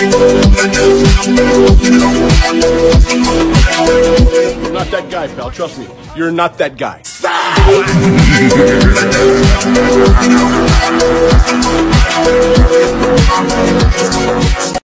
You're not that guy, pal. Trust me. You're not that guy. Stop!